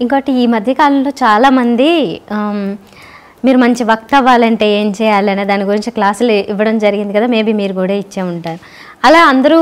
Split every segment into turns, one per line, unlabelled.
ఇంకోటి ఈ మధ్యకాలంలో చాలామంది మీరు మంచి వక్త అవ్వాలంటే ఏం చేయాలి అనే దాని గురించి క్లాసులు ఇవ్వడం జరిగింది కదా మేబీ మీరు కూడా ఇచ్చే ఉంటారు. అలా అందరూ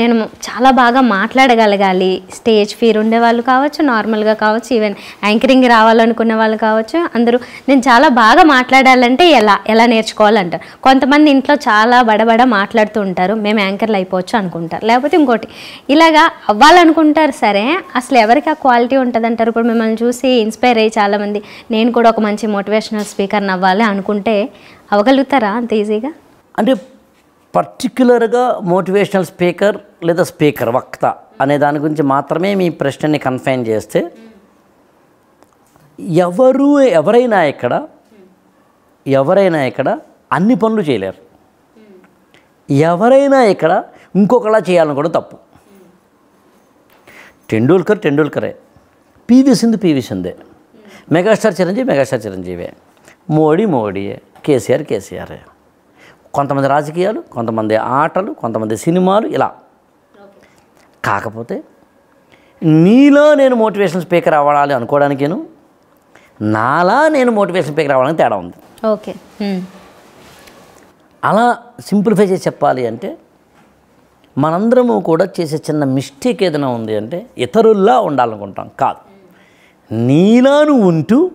నేను చాలా బాగా మాట్లాడగలగాలి. స్టేజ్ ఫీర్ ఉండే వాళ్ళు కావచ్చు నార్మల్గా కావచ్చు ఈవెన్ యాంకరింగ్ రావాలనుకునే వాళ్ళు కావచ్చు అందరూ నేను చాలా బాగా మాట్లాడాలంటే ఎలా ఎలా నేర్చుకోవాలంటారు కొంతమంది ఇంట్లో చాలా బడబడ మాట్లాడుతూ ఉంటారు మేము యాంకర్లు అయిపోవచ్చు అనుకుంటారు. లేకపోతే ఇంకోటి ఇలాగా అవ్వాలనుకుంటారు సరే అసలు ఎవరికి ఆ క్వాలిటీ ఉంటుంది అంటారు ఇప్పుడు మిమ్మల్ని చూసి ఇన్స్పైర్ అయ్యి చాలామంది నేను కూడా ఒక మంచి మోటివేషనల్ స్పీకర్ని అవ్వాలి అనుకుంటే అవ్వగలుగుతారా అంత ఈజీగా?
అంటే పర్టిక్యులర్గా మోటివేషనల్ స్పీకర్ లేదా స్పీకర్ వక్త అనే దాని గురించి మాత్రమే మీ ప్రశ్నని కన్ఫైన్ చేస్తే ఎవరు ఎవరైనా ఇక్కడ ఎవరైనా ఇక్కడ అన్ని పనులు చేయలేరు. ఎవరైనా ఇక్కడ ఇంకొకలా చేయాలని కూడా తప్పు. టెండూల్కర్ టెండూల్కరే. పివి సింధు పివి సింధే. మెగాస్టార్ చిరంజీవి మెగాస్టార్ చిరంజీవే. మోడీ మోడీయే. కేసీఆర్ కేసీఆరే. కొంతమంది రాజకీయాలు కొంతమంది ఆటలు కొంతమంది సినిమాలు ఇలా. కాకపోతే నీలో నేను మోటివేషన్ స్పీకర్ అవ్వాలి అనుకోవడానికేను నాలా నేను మోటివేషన్ స్పీకర్ అవ్వడానికి తేడా ఉంది.
ఓకే.
అలా సింప్లిఫై చేసి చెప్పాలి అంటే మనందరము కూడా చేసే చిన్న మిస్టేక్ ఏదైనా ఉంది అంటే ఇతరుల్లా ఉండాలనుకుంటాం. కాదు. నీలాను ఉంటూ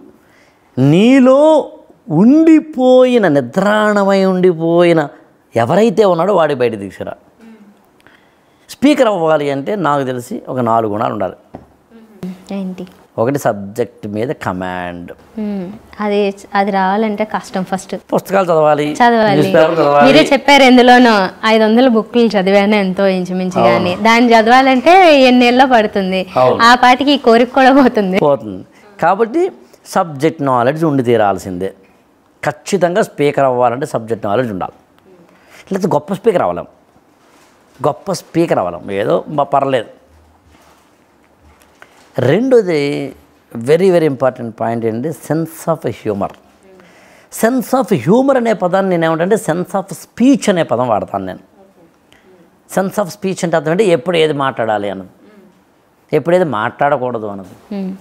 నీలో ఉండిపోయిన నిద్రాణమై ఉండిపోయిన ఎవరైతే ఉన్నాడో వాడి బయట తీసుకురా స్పీకర్ అవ్వాలి అంటే నాకు తెలిసి ఒక నాలుగు గుణాలు ఉండాలి.
ఏంటి?
ఒకటి సబ్జెక్ట్ మీద కమాండ్.
అది అది రావాలంటే కష్టం ఫస్ట్.
పుస్తకాలు చదవాలి.
చదవాలి. మీరే చెప్పారు ఎందులోనో ఐదు వందల బుక్లు చదివాను ఎంతో ఇంచుమించు కానీ దాన్ని చదవాలంటే ఎన్నేళ్ళలో పడుతుంది. ఆ పాటికి ఈ కోరిక కూడా పోతుంది.
పోతుంది. కాబట్టి సబ్జెక్ట్ నాలెడ్జ్ ఉండి తీరాల్సిందే. ఖచ్చితంగా స్పీకర్ అవ్వాలంటే సబ్జెక్ట్ నాలెడ్జ్ ఉండాలి. లేకపోతే గొప్ప స్పీకర్ అవ్వలేం. గొప్ప స్పీకర్ అవ్వలేం. ఏదో పర్లేదు. రెండోది వెరీ వెరీ ఇంపార్టెంట్ పాయింట్ ఏంటి? Sense of humour sense of humour అనే పదాన్ని నేను ఏమంటే సెన్స్ ఆఫ్ స్పీచ్ అనే పదం వాడతాను నేను. సెన్స్ ఆఫ్ స్పీచ్ అంటే అర్థం అంటే ఎప్పుడు ఏది మాట్లాడాలి అన్నది. ఎప్పుడు ఏది మాట్లాడకూడదు అన్నది.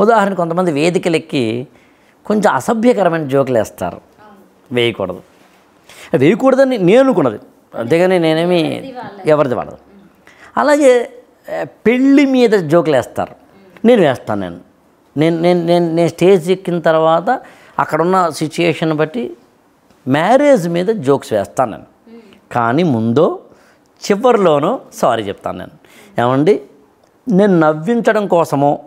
ఉదాహరణ కొంతమంది వేదికలు ఎక్కి కొంచెం అసభ్యకరమైన జోకులు వేస్తారు. వేయకూడదు. వేయకూడదని నేను అనుకున్నది. అంతేగాని నేనేమి ఎవరిది వాడదు. అలాగే పెళ్ళి మీద జోకులు వేస్తారు. నేను వేస్తాను నేను. నేను నేను నేను నేను స్టేజ్ ఎక్కిన తర్వాత అక్కడున్న సిచ్యుయేషన్ బట్టి మ్యారేజ్ మీద జోక్స్ వేస్తాను నేను. కానీ ముందో చివరిలోనో సారీ చెప్తాను నేను. ఏమండి? నేను నవ్వించడం కోసమో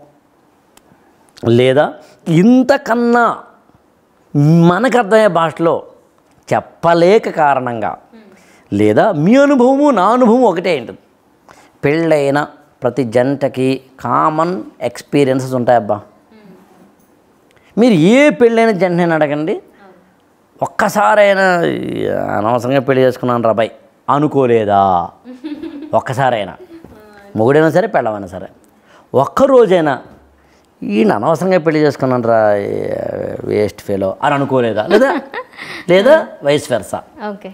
లేదా ఇంతకన్నా మనకు అర్థమయ్యే భాషలో చెప్పలేక కారణంగా లేదా మీ అనుభవము నా అనుభవం ఒకటే ఉంటుంది పెళ్ళైన ప్రతి జంటకి కామన్ ఎక్స్పీరియన్సెస్ ఉంటాయబ్బా మీరు ఏ పెళ్ళైన జంటని అడగండి. ఒక్కసారైనా అనవసరంగా పెళ్ళి చేసుకున్నాను రాబాయ్ అనుకోలేదా? ఒక్కసారైనా. మొగుడైనా సరే పెళ్ళమైనా సరే. ఒక్కరోజైనా ఈయన అనవసరంగా పెళ్ళి చేసుకున్నాను రా వేస్ట్ ఫెలో అని అనుకోలేదా? లేదా? లేదా వైస్ వెర్సా?
ఓకే.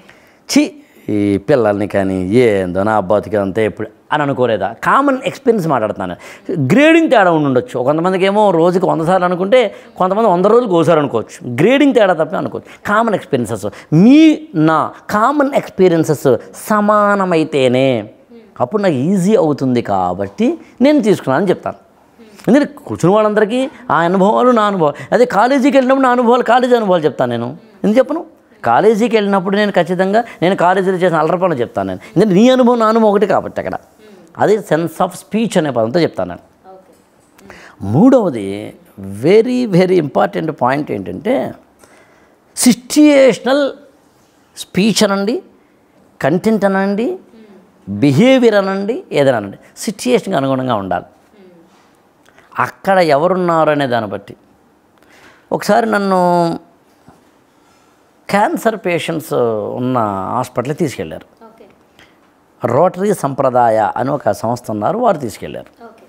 ఛీ ఈ పిల్లల్ని కానీ ఏందో నా బతికి అంతే ఎప్పుడు అని అనుకోలేదా? కామన్ ఎక్స్పీరియన్స్ మాట్లాడుతున్నాను. గ్రేడింగ్ తేడా ఉండి ఉండొచ్చు. కొంతమందికి ఏమో రోజుకి వంద సార్లు అనుకుంటే కొంతమంది వంద రోజులకు ఒకసారి అనుకోవచ్చు. గ్రేడింగ్ తేడా తప్ప అనుకోవచ్చు. Common experiences. మీ నా కామన్ ఎక్స్పీరియన్సెస్ సమానమైతేనే అప్పుడు నాకు ఈజీ అవుతుంది కాబట్టి నేను తీసుకున్నాను అని చెప్తాను. ఎందుకంటే కూర్చున్న వాళ్ళందరికీ ఆ అనుభవాలు నా అనుభవాలు. అదే కాలేజీకి వెళ్ళినప్పుడు నా అనుభవాలు కాలేజీ అనుభవాలు చెప్తాను నేను. ఎందుకు చెప్పను? కాలేజీకి వెళ్ళినప్పుడు నేను ఖచ్చితంగా నేను కాలేజీలో చేసిన అల్లరి చెప్తాను నేను. ఎందుకంటే నీ అనుభవం నా అనుభవం ఒకటి కాబట్టి అక్కడ. అది సెన్స్ ఆఫ్ స్పీచ్ అనే పదంతో చెప్తాను నేను. మూడవది వెరీ వెరీ ఇంపార్టెంట్ పాయింట్ ఏంటంటే సిచ్యుయేషనల్ స్పీచ్ అనండి కంటెంట్ అనండి బిహేవియర్ అనండి ఏదైనా అనండి. సిచ్యుయేషన్కి అనుగుణంగా ఉండాలి. అక్కడ ఎవరున్నారు అనే దాన్ని బట్టి. ఒకసారి నన్ను క్యాన్సర్ పేషెంట్స్ ఉన్న హాస్పిటల్కి తీసుకెళ్ళారు.
ఓకే.
రోటరీ సంప్రదాయ అని ఒక సంస్థ ఉన్నారు వారు తీసుకెళ్ళారు.
ఓకే.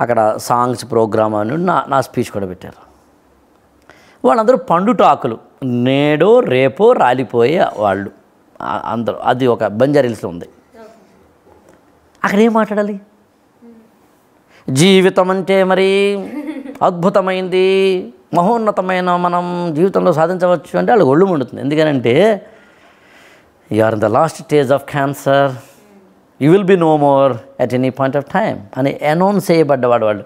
అక్కడ సాంగ్స్ ప్రోగ్రామ్ అని నా నా స్పీచ్ కూడా పెట్టారు. వాళ్ళందరూ పండుటాకులు నేడో రేపో రాలిపోయే వాళ్ళు. అందరూ. అది ఒక బంజారీల్స్లో ఉంది. అక్కడ ఏం మాట్లాడాలి? జీవితం అంటే మరి అద్భుతమైంది మహోన్నతమైన మనం జీవితంలో సాధించవచ్చు అంటే వాళ్ళకి ఒళ్ళు మండుతుంది. ఎందుకనంటే you are in the last stage of cancer you will be no more at any point of time అని అనౌన్స్ చేయబడ్డవాడు వాళ్ళు.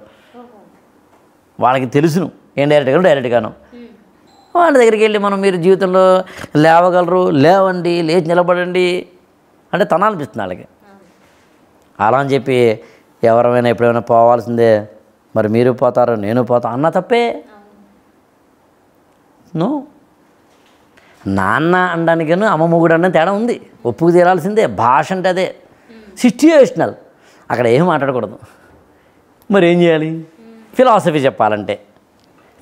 వాళ్ళకి తెలుసును ఏం డైరెక్ట్గా డైరెక్ట్గాను వాళ్ళ దగ్గరికి వెళ్ళి మనం మీరు జీవితంలో లేవగలరు లేవండి లేచి నిలబడండి అంటే తనాలనిపిస్తుంది వాళ్ళకి. అలా అని చెప్పి ఎవరైనా ఎప్పుడైనా పోవాల్సిందే. మరి మీరు పోతారు నేను పోతా అన్న తప్పే. నో. నాన్న అనడానికేను అమ్మ మొగుడు తేడా ఉంది. ఒప్పుకు తీరాల్సిందే. భాష అంటే అదే. సిచ్యుయేషనల్ అక్కడ ఏం మాట్లాడకూడదు. మరి ఏం చేయాలి? ఫిలాసఫీ చెప్పాలంటే.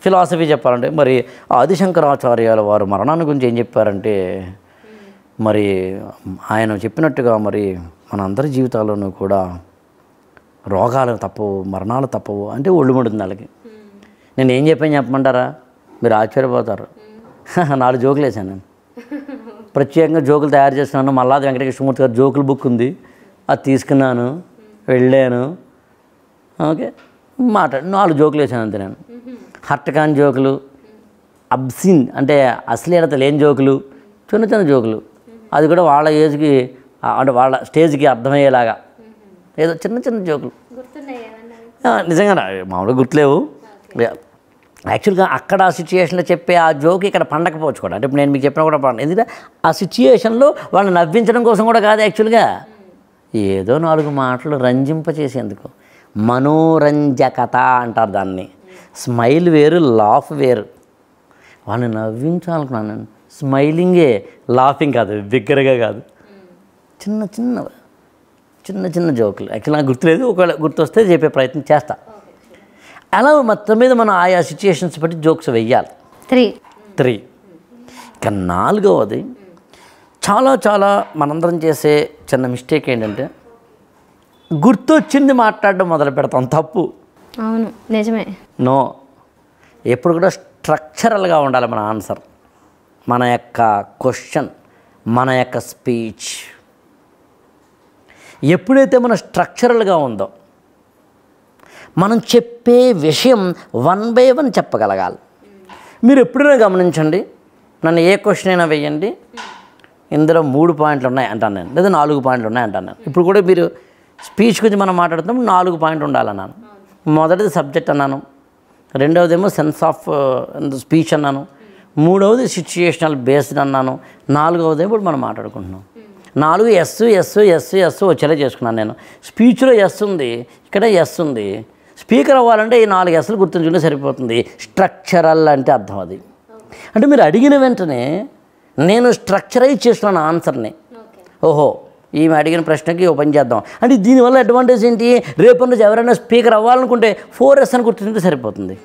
ఫిలాసఫీ చెప్పాలంటే మరి ఆదిశంకరాచార్యాల వారు మరణాన్ని గురించి ఏం చెప్పారంటే మరి ఆయన చెప్పినట్టుగా మరి మనందరి జీవితాల్లోనూ కూడా రోగాలు తప్పవు మరణాలు తప్పవు అంటే ఒళ్ళు మండుతుంది వాళ్ళకి నేను ఏం చెప్పాను చెప్పమంటారా? మీరు ఆశ్చర్యపోతారు. నాలుగు జోకులు వేసాను నేను. ప్రత్యేకంగా జోకులు తయారు చేస్తున్నాను. మల్లాది వెంకటకృష్ణమూర్తి గారు జోకుల బుక్ ఉంది. అది తీసుకున్నాను వెళ్ళాను. ఓకే. మాట నాలుగు జోకులు వేసాను అంతే నేను. హట్టకాన్ జోకులు అబ్సిన్ అంటే అశ్లీలత లేని జోకులు చిన్న చిన్న జోకులు. అది కూడా వాళ్ళ ఏజ్కి అంటే వాళ్ళ స్టేజ్కి అర్థమయ్యేలాగా. ఏదో చిన్న చిన్న జోకులు. నిజంగా మామూలుగా గుర్తులేవు. యాక్చువల్గా అక్కడ ఆ సిచ్యుయేషన్లో చెప్పే ఆ జోక్ ఇక్కడ పండకపోవచ్చు కూడా. అంటే ఇప్పుడు నేను మీకు చెప్పినా కూడా పండ ఎందుకంటే ఆ సిచ్యుయేషన్లో వాళ్ళని నవ్వించడం కోసం కూడా కాదు యాక్చువల్గా. ఏదో నాలుగు మాటలు రంజింపచేసేందుకు మనోరంజకత అంటారు దాన్ని. స్మైల్ వేరు లాఫ్ వేరు. వాళ్ళని నవ్వించాలనుకున్నాను నేను. స్మైలింగే లాఫింగ్ కాదు బిగ్గరగా కాదు. చిన్న చిన్న చిన్న చిన్న జోకులు. యాక్చువల్ నాకు గుర్తులేదు ఒకవేళ గుర్తొస్తే చెప్పే ప్రయత్నం చేస్తా. అలా మొత్తం మీద మనం ఆయా సిచ్యుయేషన్స్ బట్టి జోక్స్ వెయ్యాలి.
త్రీ
త్రీ ఇక నాలుగవది చాలా చాలా మనందరం చేసే చిన్న మిస్టేక్ ఏంటంటే గుర్తొచ్చింది మాట్లాడడం మొదలు పెడతాం. తప్పు.
అవును నిజమే.
నో ఎప్పుడు కూడా స్ట్రక్చరల్గా ఉండాలి మన ఆన్సర్ మన యొక్క క్వశ్చన్ మన యొక్క స్పీచ్ ఎప్పుడైతే మన స్ట్రక్చరల్గా ఉందో మనం చెప్పే విషయం వన్ బై వన్ చెప్పగలగాలి. మీరు ఎప్పుడైనా గమనించండి నన్ను ఏ క్వశ్చన్ అయినా వేయండి ఇందులో మూడు పాయింట్లు ఉన్నాయి అంటాను నేను లేదా నాలుగు పాయింట్లు ఉన్నాయి అంటాను నేను. ఇప్పుడు కూడా మీరు స్పీచ్ గురించి మనం మాట్లాడుతున్నప్పుడు నాలుగు పాయింట్లు ఉండాలన్నాను. మొదటిది సబ్జెక్ట్ అన్నాను రెండవదేమో సెన్స్ ఆఫ్ స్పీచ్ అన్నాను మూడవది సిచ్యుయేషనల్ బేస్డ్ అన్నాను నాలుగవది ఇప్పుడు మనం మాట్లాడుకుంటున్నాం. నాలుగు ఎస్ ఎస్ ఎస్ ఎస్ వచ్చేలా చేసుకున్నాను నేను. స్పీచ్లో ఎస్ ఉంది ఇక్కడ ఎస్ ఉంది. స్పీకర్ అవ్వాలంటే ఈ నాలుగు ఎస్లు గుర్తుంచుకుంటే సరిపోతుంది. స్ట్రక్చరల్ అంటే అర్థం అది. అంటే మీరు అడిగిన వెంటనే నేను స్ట్రక్చరైజ్ చేస్తున్నాను ఆన్సర్ని. ఓహో ఈమె అడిగిన ప్రశ్నకి ఓ పని చేద్దాం. అంటే దీనివల్ల అడ్వాంటేజ్ ఏంటి? రేపు రోజు ఎవరైనా స్పీకర్ అవ్వాలనుకుంటే ఫోర్ ఎస్ అని గుర్తుంటే సరిపోతుంది.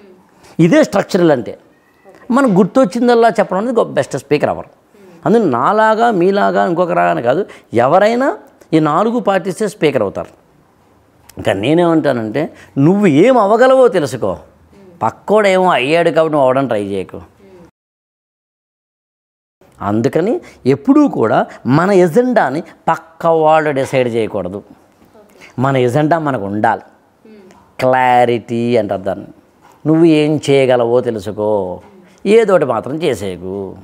ఇదే స్ట్రక్చరల్ అంటే. మనకు గుర్తొచ్చిందల్లా చెప్పడం అనేది బెస్ట్ స్పీకర్ అవ్వరు అందులో నాలాగా మీలాగా ఇంకొక రాగానే కాదు ఎవరైనా ఈ నాలుగు పాటిస్తే స్పీకర్ అవుతారు. ఇంకా నేనేమంటానంటే నువ్వు ఏం అవ్వగలవో తెలుసుకో. పక్కోడేమో అయ్యాడు కాబట్టి నువ్వు అవడం ట్రై చేయకు. అందుకని ఎప్పుడూ కూడా మన ఎజెండాని పక్క వాళ్ళు డిసైడ్ చేయకూడదు. మన ఎజెండా మనకు ఉండాలి. క్లారిటీ అంటారు దాన్ని. నువ్వు ఏం చేయగలవో తెలుసుకో. ఏదోటి మాత్రం చేసేయకు.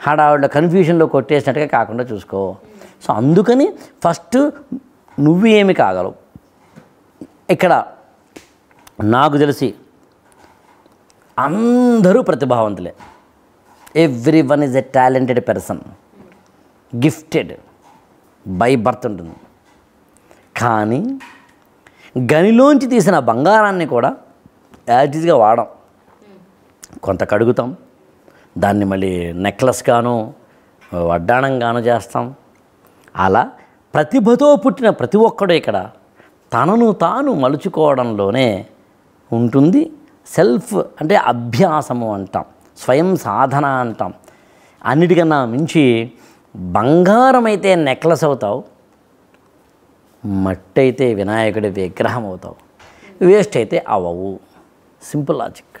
హడావిడిలో కన్ఫ్యూజన్లో కొట్టేసినట్టుగా కాకుండా చూసుకో. సో అందుకని ఫస్ట్ నువ్వు ఏమి కాగలవు. ఇక్కడ నాకు తెలిసి అందరూ ప్రతిభావంతులే. Everyone is a talented person gifted by birth ఉంటుంది. కానీ గనిలోంచి తీసిన బంగారాన్ని కూడా యాజిటీస్గా వాడం. కొంత కడుగుతాం. దాన్ని మళ్ళీ నెక్లెస్గాను వడ్డాణంగాను చేస్తాం. అలా ప్రతిభతో పుట్టిన ప్రతి ఒక్కడు ఇక్కడ తనను తాను మలుచుకోవడంలోనే ఉంటుంది. సెల్ఫ్ అంటే అభ్యాసము అంటాం స్వయం సాధన అంటాం. అన్నిటికన్నా మించి బంగారం అయితే నెక్లెస్ అవుతావు మట్టి అయితే వినాయకుడి విగ్రహం అవుతావు. వేస్ట్ అయితే అవవు. Simple logic